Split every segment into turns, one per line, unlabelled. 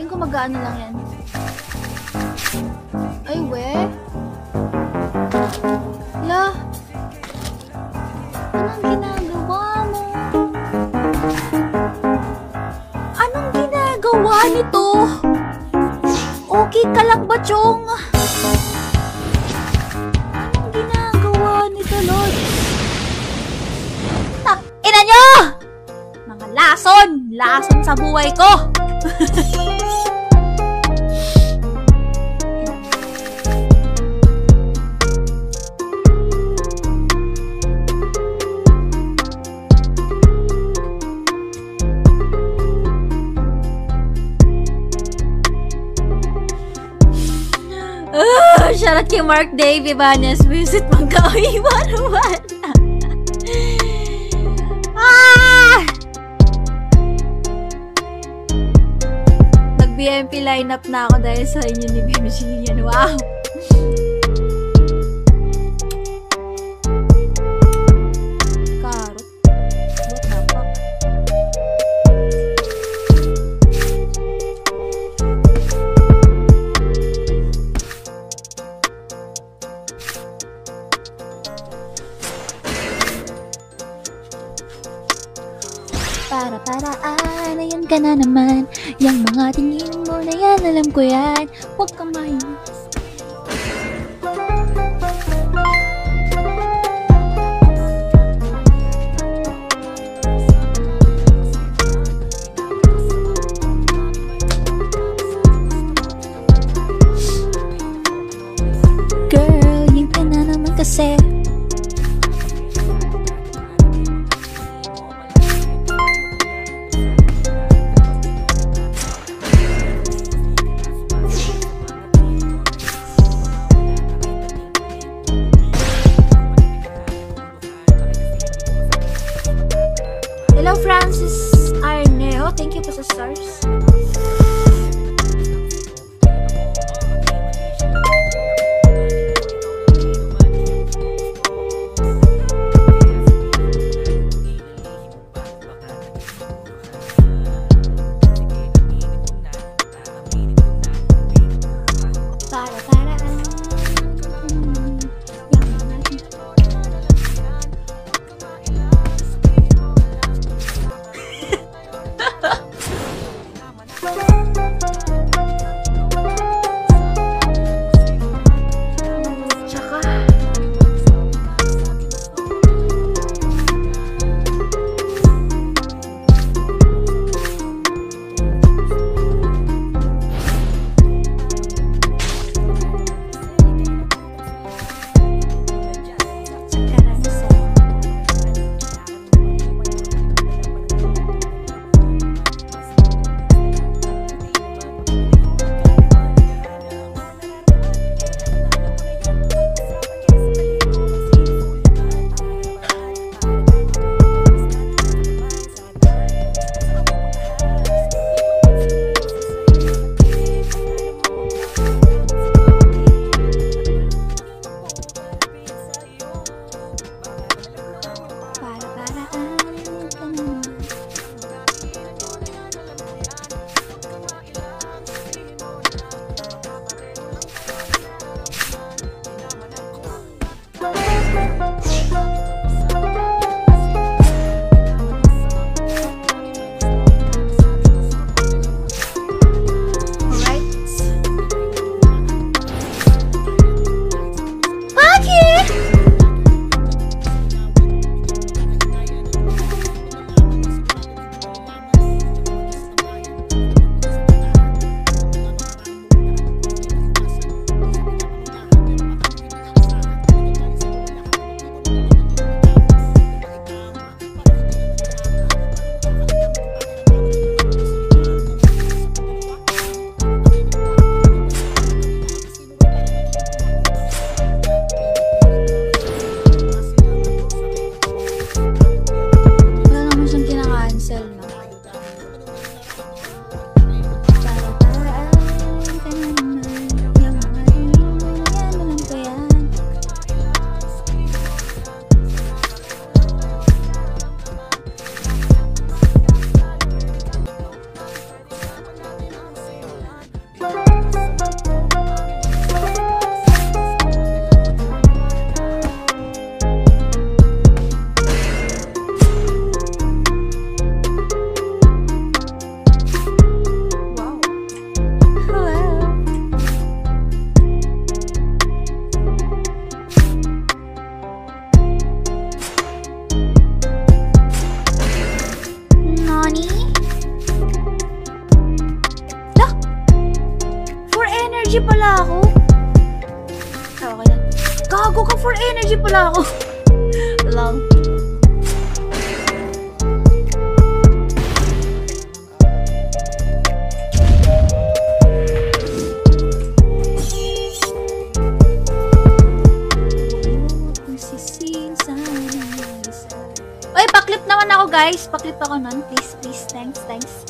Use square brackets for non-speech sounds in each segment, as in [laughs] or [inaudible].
Feeling ko mag-ano lang yan. Ay, we. La. Anong ginagawa mo? Anong ginagawa nito? Okay ka lang ba, Chong? Anong ginagawa nito, Lord? Tak, ina nyo! Mga lason! Lason sa buhay ko! [laughs] Shoutout kay Mark Dave Ibanez. Visit magkaiwan [laughs] naman. ah! Nag-BMP lineup na ako dahil sa inyo ni Baby Jillian. Wow! Na naman. Yang mga tingin mo na yan Alam ko yan. Huwag kang mahinis Hello, Francis Arneo. Thank you po sa stars. Pala ako. Lang. Oy, paklip naman ako guys. Paklip ako nun. Please, please. Thanks, thanks.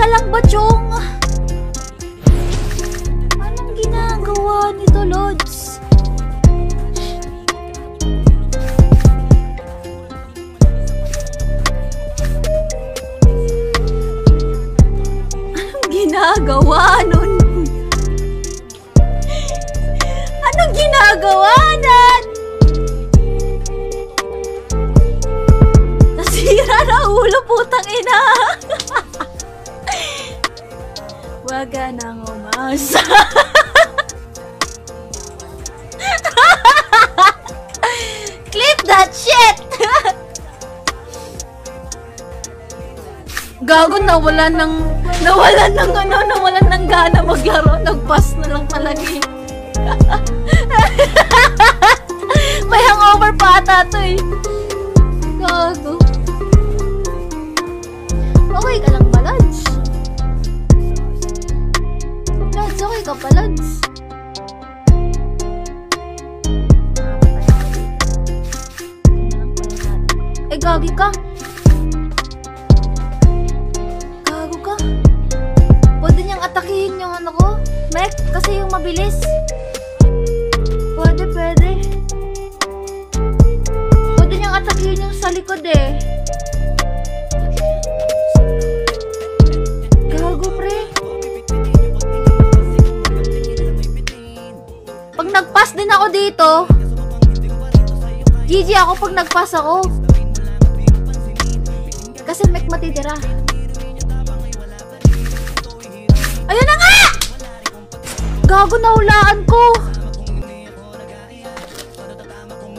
Ka lang ba, Chong? Anong ginagawa nito, Lods? Anong ginagawa nun? Anong ginagawa nan? Nasira na ulo, putang ina. [laughs] Ka nang umasa. [laughs] Clip that shit! [laughs] Gago, nawalan ng, nawalan ng ano, nawalan gagi ka. Gago ka. Pwede niyang atakihin yung ano ko. Mek, kasi yung mabilis. Pwede, pwede. Pwede niyang atakihin yung sa likod eh. Gago, pre. Pag nag-pass din ako dito, GG ako pag nag-pass ako. Matitira. Ayun na nga! Gago na hulaan ko.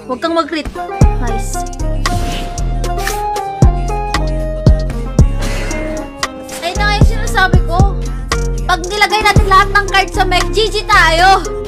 Huwag kang mag-crit. Nice. Ayun na nga yung sinasabi ko. Pag nilagay natin lahat ng cards sa mech, GG tayo.